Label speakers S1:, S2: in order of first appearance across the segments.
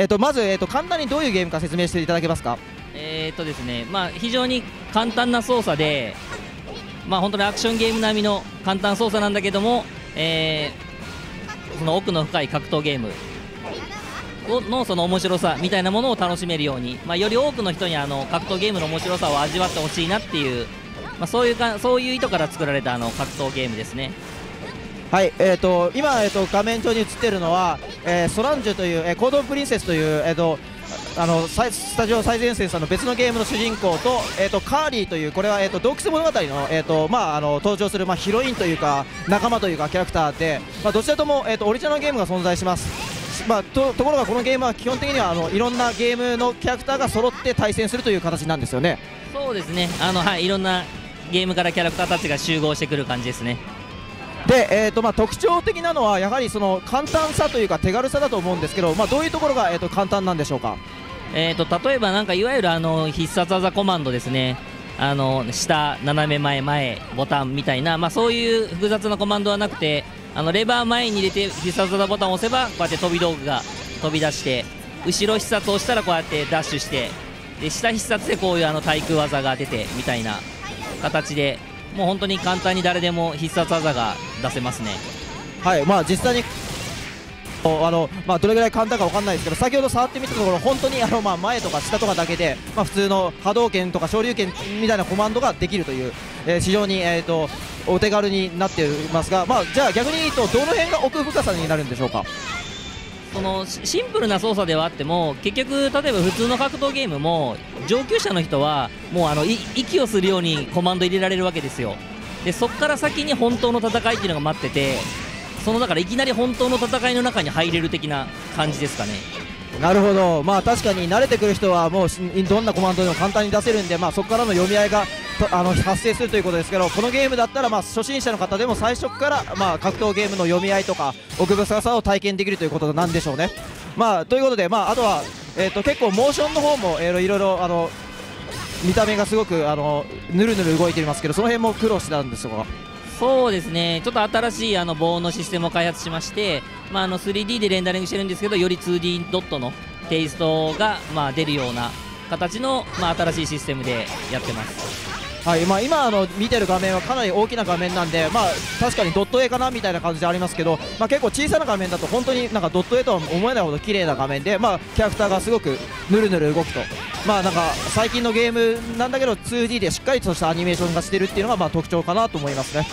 S1: えー、とまず、えー、と簡単にどういうゲームか説明していただけますか？
S2: えーとですねまあ、非常に簡単な操作で、まあ、本当にアクションゲーム並みの簡単操作なんだけども、えーその奥の深い格闘ゲームのその面白さみたいなものを楽しめるように、まあ、より多くの人にあの格闘ゲームの面白さを味わってほしいなっていう、まあ、そういうかそういう意図から作られたあの格闘ゲームですね。
S1: はい、えー、と今、えー、と画面上に映っているのは、えーソランジュという、えーコードプリンセスという、えー、とあのスタジオ最前線さんの別のゲームの主人公と,、えー、とカーリーというこれは、えー、と洞窟物語の,、えーとまあ、あの登場する、まあ、ヒロインというか仲間というかキャラクターで、まあ、どちらとも、えー、とオリジナルゲームが存在します、まあ、とところがこのゲームは基本的にはあのいろんなゲームのキャラクターが揃って対戦するという形なんですよね。
S2: そうですねあの、はい、いろんなゲームからキャラクターたちが集合してくる感じですね。
S1: で、えーとまあ、特徴的なのはやはりその簡単さというか手軽さだと思うんですけど、まあ、どういうところが、えー、と簡単なんでしょうか？
S2: えー、と例えばなんかいわゆるあの必殺技コマンドですねあの下斜め前前ボタンみたいな、まあ、そういう複雑なコマンドはなくてあのレバー前に入れて必殺技ボタンを押せばこうやって飛び道具が飛び出して後ろ必殺をしたらこうやってダッシュしてで下必殺でこういうあの対空技が出てみたいな形でもう本当に簡単に誰でも必殺技が出せますね。
S1: はいまあ、実際にあの、まあ、どれぐらい簡単かわかんないですけど先ほど触ってみたところ本当にあの、まあ、前とか下とかだけで、まあ、普通の波動拳とか昇竜拳みたいなコマンドができるという、えー非常に、えー、とお手軽になっていますが、まあ、じゃあ逆に言うとどの辺が奥深さになるんでしょうか？
S2: そのシンプルな操作ではあっても結局、例えば普通の格闘ゲームも上級者の人はもうあの息をするようにコマンド入れられるわけですよ。でそこから先に本当の戦いっていうのが待っててそのだからいきなり本当の戦いの中に入れる的な感じですかね。
S1: なるほど、まあ、確かに慣れてくる人はもうどんなコマンドでも簡単に出せるんで、まあ、そこからの読み合いがあの発生するということですけどこのゲームだったら、まあ、初心者の方でも最初から、まあ、格闘ゲームの読み合いとか奥深さを体験できるということなんでしょうね。まあ、ということで、まあ、あとは、えー、と結構モーションの方も、えー、いろいろあの見た目がすごくあのぬるぬる動いていますけどその辺も苦労してたんですが。
S2: そうですねちょっと新しいあの棒のシステムを開発しまして、まあ、あの 3D でレンダリングしてるんですけどより 2D ドットのテイストが、まあ、出るような形の、まあ、新しいシステムでやってます
S1: はいまあ、今あの見てる画面はかなり大きな画面なんで、まあ、確かにドット絵かなみたいな感じでありますけど、まあ、結構小さな画面だと本当になんかドット絵とは思えないほど綺麗な画面で、まあ、キャラクターがすごくぬるぬる動くと、まあ、なんか最近のゲームなんだけど 2D でしっかりとしたアニメーションがしてるっていうのがまあ特徴かなと思いますね。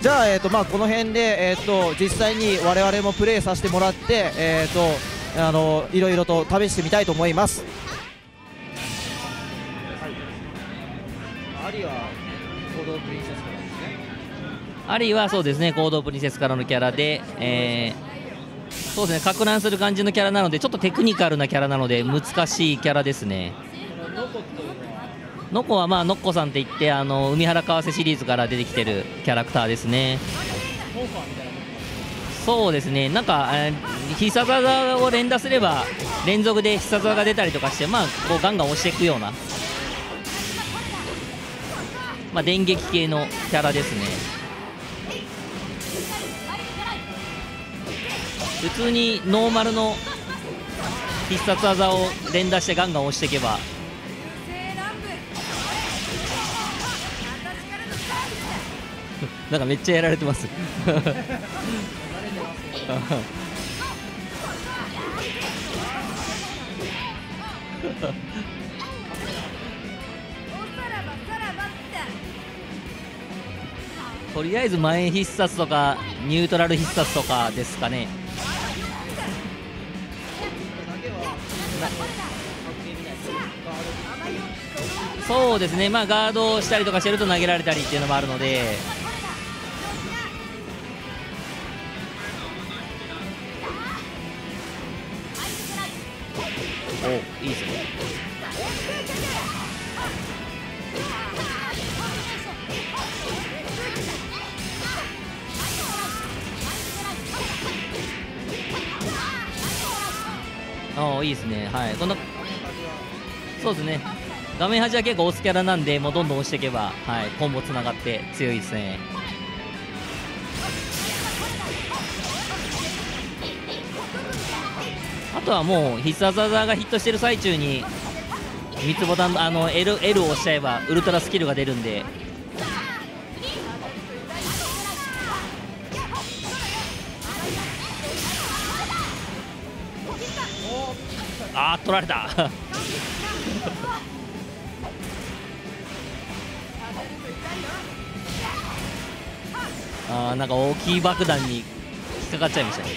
S1: じゃあ、えーとまあ、この辺で、えー、と実際に我々もプレイさせてもらって、えー、とあのいろいろと試してみたいと思います。アリはコードプリンセスからですね。
S2: アリはそうですね行動プリンセスからのキャラで、えーそうですね、か乱する感じのキャラなのでちょっとテクニカルなキャラなので難しいキャラですね。ノコは？まあノッコさんって言ってあの海原川瀬シリーズから出てきてるキャラクターですね。そうですねなんか、えー必殺技を連打すれば連続で必殺技が出たりとかしてまあこうガンガン押していくようなまあ電撃系のキャラですね。普通にノーマルの必殺技を連打してガンガン押していけば。なんかめっちゃやられてます。とりあえず前必殺とかニュートラル必殺とかですかね。そうですね、まあ、ガードをしたりとかしてると投げられたりっていうのもあるので、おいいですね。ああいいですね、はい、このそうですね、画面端は結構押すキャラなんで、もうどんどん押していけば、はい、コンボつながって強いですね。ああとはもう必殺技がヒットしてる最中に3つボタンあの L, L を押しちゃえばウルトラスキルが出るんであー取られた。あーなんか大きい爆弾に引っかかっちゃいましたね。